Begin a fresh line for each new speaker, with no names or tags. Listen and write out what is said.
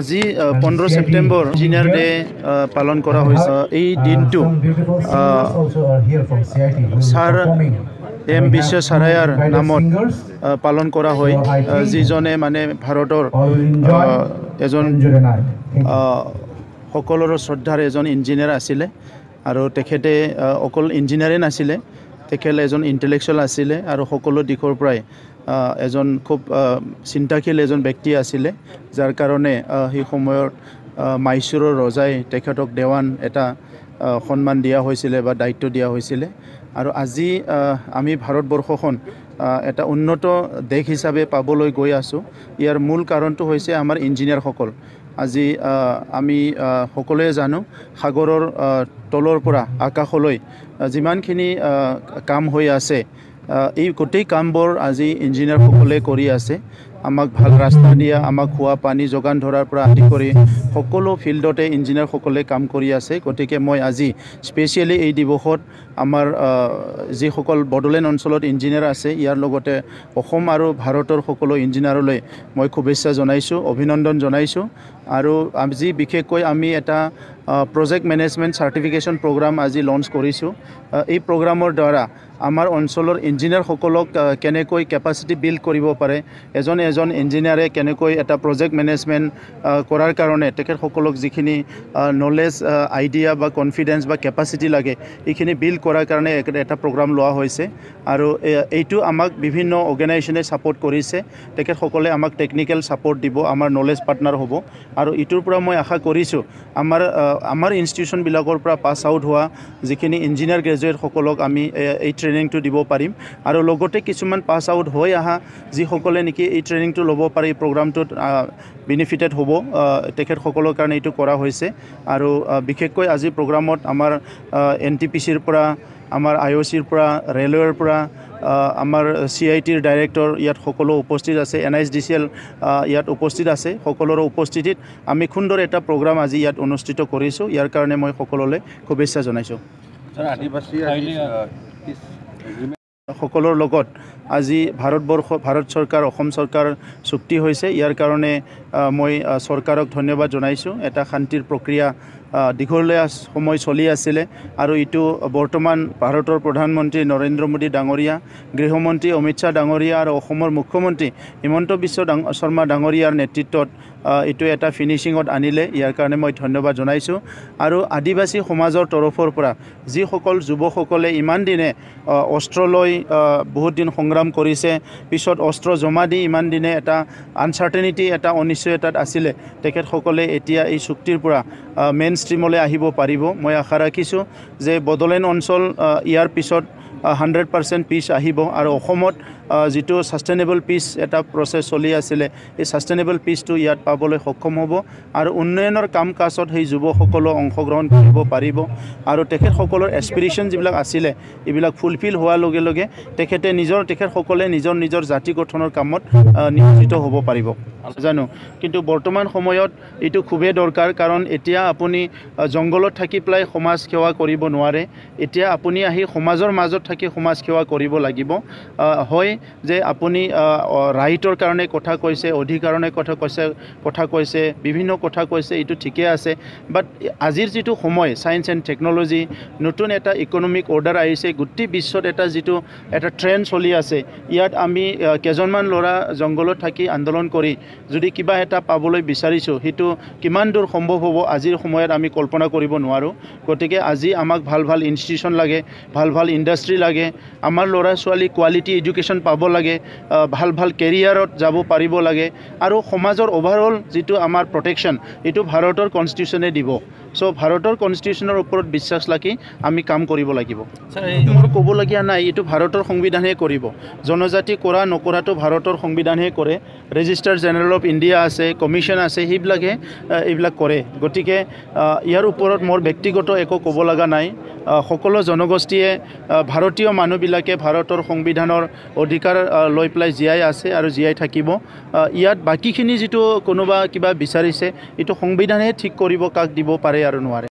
আজি পোন্ধৰ September engineer day পালন কৰা হৈছে। এই দিনটো আহ, ছাৰ এম বিশ্ব চাৰায়াৰ নামত পালন কৰা হয়। যিজনে মানে ভাৰতৰ এজন সকলোৰে শ্ৰদ্ধাৰ এজন ইঞ্জিনিয়াৰ আছিলে। আৰু তেখেতে অকল ইঞ্জিনিয়াৰে নাছিলে তেখেত এজন ইণ্টেলেকচুৱেল আছিলে আৰু সকলো দিশৰ পৰাই এজন খুব চিন্তাশীল এজন ব্যক্তি আছিলে যাৰ কাৰণে সেই সময়ত মাইচুৰৰ ৰজাই তেখেতক দেৱান এটা সন্মান দিয়া হৈছিলে বা দায়িত্ব দিয়া হৈছিলে। আৰু আজি আমি ভাৰতবৰ্ষখন এটা উন্নত দেশ হিচাপে পাবলৈ গৈ আছোঁ। ইয়াৰ মূল কাৰণটো হৈছে আমাৰ ইঞ্জিনিয়াৰসকল। আজি আমি সকলোৱে জানো সাগৰৰ তলৰ পৰা আকাশলৈ যিমানখিনি কাম হৈ আছে এই গোটেই কামবোৰ আজি ইঞ্জিনিয়াৰসকলে কৰি আছে। আমাক ভাল ৰাস্তা দিয়া আমাক খোৱা পানী যোগান ধৰাৰ পৰা আদি কৰি সকলো ফিল্ডতে ইঞ্জিনিয়াৰসকলে কাম কৰি আছে। গতিকে মই আজি স্পেচিয়েলি এই দিৱসত আমাৰ যিসকল বড়োলেণ্ড অঞ্চলত ইঞ্জিনিয়াৰ আছে ইয়াৰ লগতে অসম আৰু ভাৰতৰ সকলো ইঞ্জিনিয়াৰলৈ মই শুভেচ্ছা জনাইছোঁ অভিনন্দন জনাইছোঁ। আৰু আজি বিশেষকৈ আমি এটা প্ৰজেক্ট মেনেজমেণ্ট চাৰ্টিফিকেশ্যন প্ৰগ্ৰাম আজি লঞ্চ কৰিছোঁ। এই প্ৰগ্ৰামৰ দ্বাৰা আমাৰ অঞ্চলৰ ইঞ্জিনিয়াৰসকলক কেনেকৈ কেপাচিটি বিল্ড কৰিব পাৰে এজন এজন ইঞ্জিনিয়াৰে কেনেকৈ এটা প্ৰজেক্ট মেনেজমেণ্ট কৰাৰ কাৰণে তেখেতসকলক যিখিনি নলেজ আইডিয়া বা কনফিডেঞ্চ বা কেপাচিটি লাগে এইখিনি বিল্ড কৰাৰ কাৰণে এটা প্ৰগ্ৰাম লোৱা হৈছে। আৰু এইটো আমাক বিভিন্ন অৰ্গেনাইজেশ্যনে ছাপোৰ্ট কৰিছে। তেখেতসকলে আমাক টেকনিকেল ছাপোৰ্ট দিব আমাৰ নলেজ পাৰ্টনাৰ হ'ব। আৰু ইটোৰ পৰা মই আশা কৰিছোঁ আমাৰ আমাৰ ইনষ্টিটিউশ্যনবিলাকৰ পৰা পাছ আউট হোৱা যিখিনি ইঞ্জিনিয়াৰ গ্ৰেজুৱেটসকলক আমি এই ট্ৰেইনিংটো দিব পাৰিম। আৰু লগতে কিছুমান পাছ আউট হৈ অহা যিসকলে নেকি এই ট্ৰেইনিংটো ল'ব পাৰে প্ৰগ্ৰামটোত বেনিফিটেড হ'ব তেখেতসকলৰ কাৰণে এইটো কৰা হৈছে। আৰু বিশেষকৈ আজি প্ৰগ্ৰামত আমাৰ এন টি পি চিৰ পৰা আমাৰ আই অ' চিৰ পৰা ৰেলৱেৰ পৰা আমাৰ চি আই টিৰ ডাইৰেক্টৰ ইয়াত সকলো উপস্থিত আছে N I S D C L ইয়াত উপস্থিত আছে সকলোৰে উপস্থিতিত আমি সুন্দৰ এটা প্ৰগ্ৰাম আজি ইয়াত অনুষ্ঠিত কৰিছোঁ। ইয়াৰ কাৰণে মই সকলোলৈ শুভেচ্ছা জনাইছোঁ। সকলৰ লগত আজি ভাৰতবৰ্ষ ভাৰত চৰকাৰ অসম চৰকাৰ চুক্তি হৈছে। ইয়াৰ কাৰণে মই চৰকাৰক ধন্যবাদ জনাইছোঁ। এটা শান্তিৰ প্ৰক্ৰিয়া দীঘলীয়া সময় চলি আছিলে। আৰু ইটো বৰ্তমান ভাৰতৰ প্ৰধানমন্ত্ৰী নৰেন্দ্ৰ মোদী ডাঙৰীয়া গৃহমন্ত্ৰী অমিত শ্বাহ ডাঙৰীয়া আৰু অসমৰ মুখ্যমন্ত্ৰী হিমন্ত বিশ্ব ডাঙ শৰ্মা ডাঙৰীয়াৰ নেতৃত্বত এইটো এটা ফিনিচিঙত আনিলে। ইয়াৰ কাৰণে মই ধন্যবাদ জনাইছোঁ। আৰু আদিবাসী সমাজৰ তৰফৰ পৰা যিসকল যুৱকসকলে ইমান দিনে অস্ত্ৰ লৈ বহুত দিন সংগ্ৰাম কৰিছে পিছত অস্ত্ৰ জমা দি ইমান দিনে এটা আনচাৰ্টেনিটি এটা অনিশ্চয়তাত আছিলে তেখেতসকলে এতিয়া এই চুক্তিৰ পৰা মেইন ষ্ট্ৰীমলৈ আহিব পাৰিব। মই আশা ৰাখিছোঁ যে বড়োলেণ্ড অঞ্চল ইয়াৰ পিছত হাণ্ড্ৰেড পাৰ্চেণ্ট পিচ আহিব আৰু অসমত যিটো ছাষ্টেইনেবল পিচ এটা প্ৰচেছ চলি আছিলে এই ছাষ্টেইনেবল পিচটো ইয়াত পাবলৈ সক্ষম হ'ব আৰু উন্নয়নৰ কাম কাজত সেই যুৱকসকলেও অংশগ্ৰহণ কৰিব পাৰিব আৰু তেখেতসকলৰ এছপিৰেশ্যন যিবিলাক আছিলে এইবিলাক ফুলফিল হোৱাৰ লগে লগে তেখেতে নিজৰ তেখেতসকলে নিজৰ নিজৰ জাতি গঠনৰ কামত নিয়োজিত হ'ব পাৰিব। জানো? কিন্তু বৰ্তমান সময়ত এইটো খুবেই দৰকাৰ কাৰণ এতিয়া আপুনি জংঘলত থাকি পেলাই সমাজ সেৱা কৰিব নোৱাৰে। এতিয়া আপুনি আহি সমাজৰ মাজত থাকি সমাজ সেৱা কৰিব লাগিব। হয় যে আপুনি ৰাইটৰ কাৰণে কথা কৈছে অধিকাৰণে কথা কৈছে কথা কৈছে বিভিন্ন কথা কৈছে এইটো ঠিকে আছে। বাট আজিৰ যিটো সময় ছায়েন্স এণ্ড টেকন'লজি নতুন এটা ইকনমিক অৰ্ডাৰ আহিছে গোটেই বিশ্বত এটা যিটো এটা ট্ৰেণ্ড চলি আছে ইয়াত আমি কেইজনমান ল'ৰা জংঘলত থাকি আন্দোলন কৰি যদি কিবা এটা পাবলৈ বিচাৰিছোঁ সেইটো কিমান দূৰ সম্ভৱ হ'ব আজিৰ সময়ত আমি কল্পনা কৰিব নোৱাৰোঁ। গতিকে আজি আমাক ভাল ভাল ইনষ্টিটিউশ্যন লাগে ভাল ভাল ইণ্ডাষ্ট্ৰি লাগে আমাৰ ল'ৰা ছোৱালী কোৱালিটি এডুকেশ্যন পাব লাগে ভাল ভাল কেৰিয়াৰত যাব পাৰিব লাগে আৰু সমাজৰ অভাৰঅল যিটো আমাৰ প্ৰটেকশ্যন এইটো ভাৰতৰ কনষ্টিটিউশ্যনে দিব। চ' ভাৰতৰ কনষ্টিটিউশ্যনৰ ওপৰত বিশ্বাস ৰাখি আমি কাম কৰিব লাগিব। মোৰ ক'বলগীয়া নাই এইটো ভাৰতৰ সংবিধানে কৰিব। জনজাতি কৰা নকৰাটো ভাৰতৰ সংবিধানে কৰে। ৰেজিষ্টাৰ জেনেৰেল অফ ইণ্ডিয়া আছে কমিশ্যন আছে সেইবিলাকে আহ, এইবিলাক কৰে। গতিকে ইয়াৰ ওপৰত মোৰ ব্যক্তিগত একো ক'ব লগা নাই। সকলো জনগোষ্ঠীয়ে ভাৰতীয় মানুহবিলাকে ভাৰতৰ সংবিধানৰ অধিকাৰ লৈ পেলাই জীয়াই আছে আৰু জীয়াই থাকিব। ইয়াত বাকীখিনি যিটো কোনোবা কিবা বিচাৰিছে এইটো সংবিধানে ঠিক কৰিব কাক দিব পাৰে আৰু নোৱাৰে